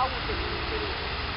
algo que a